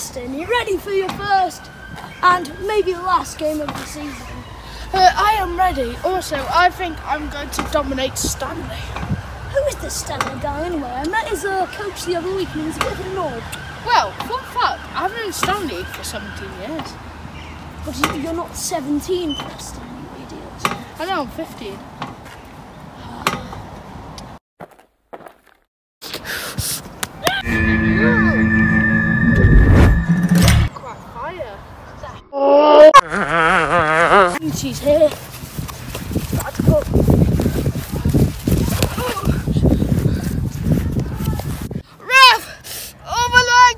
Preston, you ready for your first and maybe last game of the season? Uh, I am ready. Also, I think I'm going to dominate Stanley. Who is this Stanley guy anyway? I met his uh, coach the other week and he's a bit of a knob. Well, fun fact, I've known Stanley for 17 years. But you- you're not 17, Preston, you idiot. I know, I'm 15. She's here. Go. Ref! Oh, my leg!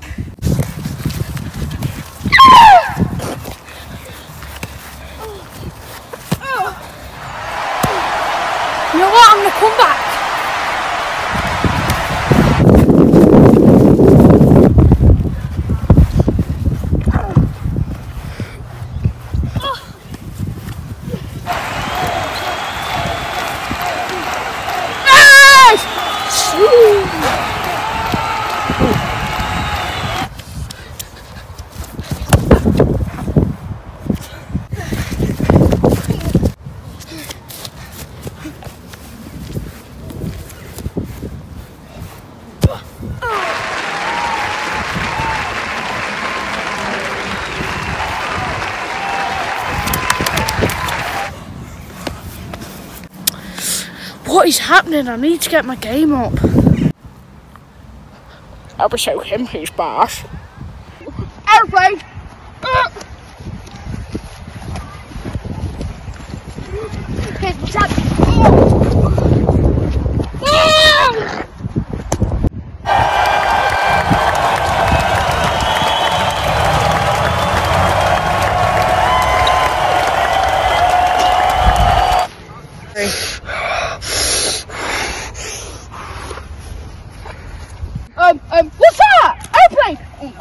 You know what? I'm gonna come back. 注。What is happening? I need to get my game up. I will show him who's boss. Airplane! Uh. Okay, Um, um, what's that? Airplane! Oh,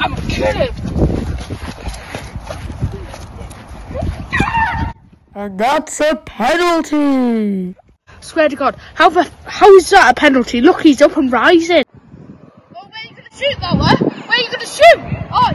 I'm kidding. And that's a penalty. Swear to God, how the, how is that a penalty? Look, he's up and rising. Oh, where are you gonna shoot that way? Where are you gonna shoot? Oh,